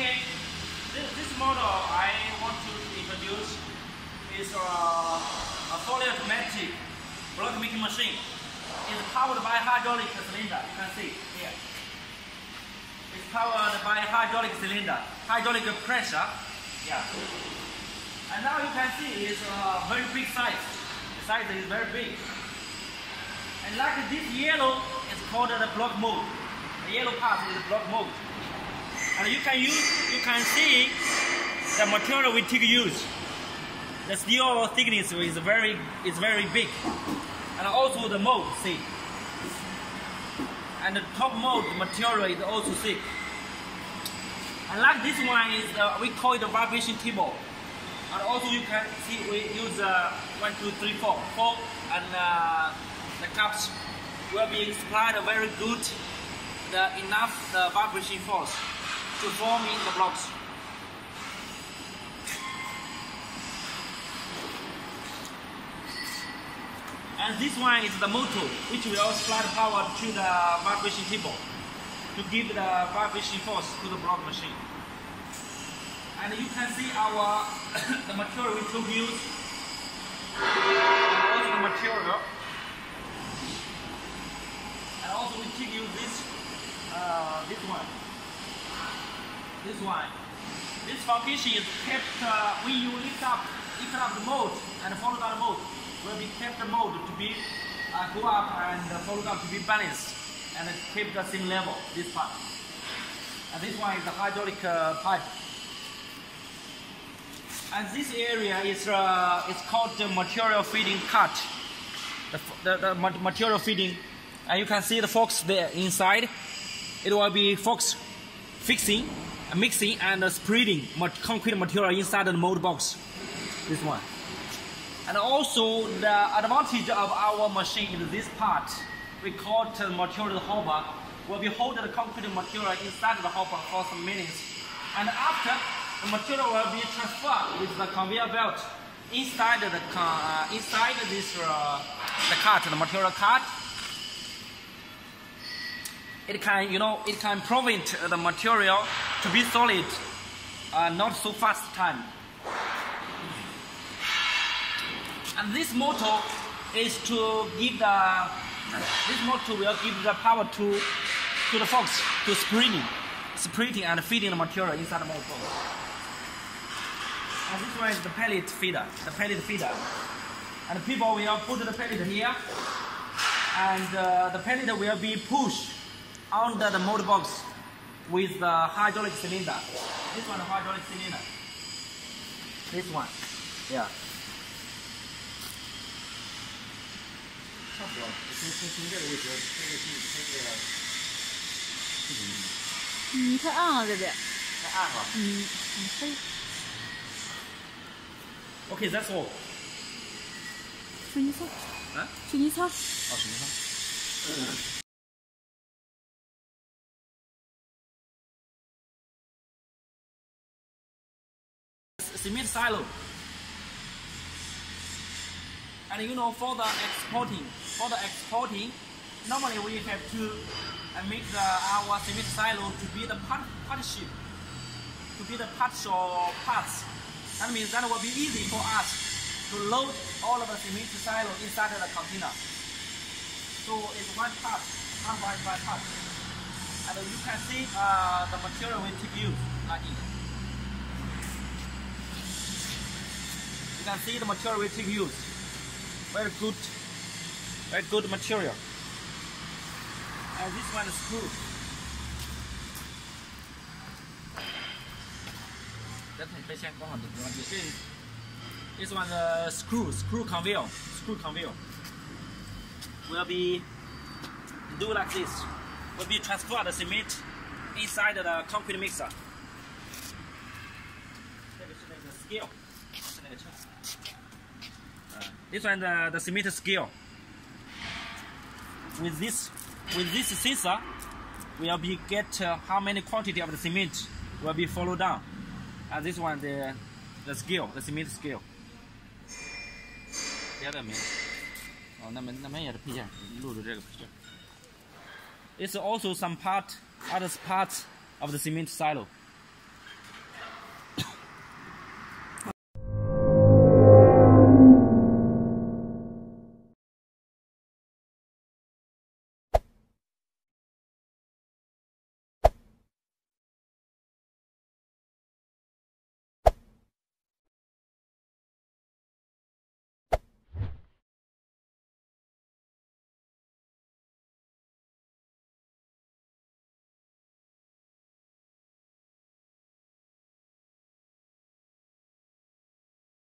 Okay, this, this model I want to introduce is uh, a fully automatic block making machine. It's powered by hydraulic cylinder. You can see here. It's powered by hydraulic cylinder, hydraulic pressure. Yeah. And now you can see it's a very big size. The size is very big. And like this yellow is called the block mold. The yellow part is the block mold. And you can use, you can see the material we take use. The steel thickness is very, is very big. And also the mold, see. And the top mold material is also thick. And like this one is, the, we call it the vibration table. And also you can see we use uh, one, two, three, four, four, and uh, the cups will be supplied a very good, the enough the vibration force to form in the blocks. And this one is the motor, which will supply the power to the vibration table to give the vibration force to the block machine. And you can see our the material we took use. Also the material. And also we took use this uh, this one. This one. This foundation is kept uh, when you lift up lift up the mold and follow down the mold will be kept the mold to be uh, go up and follow down to be balanced and keep the same level. This part. And this one is the hydraulic uh, pipe. And this area is uh, it's called the material feeding cart. The, the, the material feeding, and you can see the forks there inside. It will be forks fixing, mixing, and spreading concrete material inside the mold box. This one. And also the advantage of our machine is this part. We call it the material hopper. Be holding the concrete material inside the hopper for some minutes. And after the material will be transferred with the conveyor belt inside the uh, inside this uh, the cart, the material cart. It can, you know, it can prevent the material to be solid, uh, not so fast time. And this motor is to give the this motor will give the power to to the forks to spreading, spreading and feeding the material inside the motor. And this one is the pellet feeder, the pellet feeder. And people will put the pellet here, and uh, the pellet will be pushed under the mold box with the hydraulic cylinder. This one hydraulic cylinder. This one. Yeah. Mm, okay. That's all. Cement silo. And you know, for the exporting, for the exporting, normally we have to make the, our cement silo to be the part, partnership, to be the parts or parts. That means that will be easy for us to load all of the cement silo inside the container. So it's one part, one by one part. And you can see uh, the material we take use are here. You can see the material which is use. Very good, very good material. And this one is screw. This one is screw, screw conveyor, screw conveyor. Will be do like this. Will be transfer the cement inside the concrete mixer. This is the scale. 是那个秤。This one the, the cement scale. With this with this sensor, will be get uh, how many quantity of the cement will be followed down. And this one the the scale, the cement scale. 别的没有。哦，那么那边也是配件，录着这个配件。It's also some part, other parts of the cement silo.